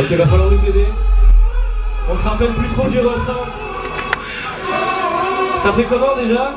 Va falloir nous aider. On se rappelle plus trop du refrain. Ça fait comment déjà?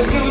On va se faire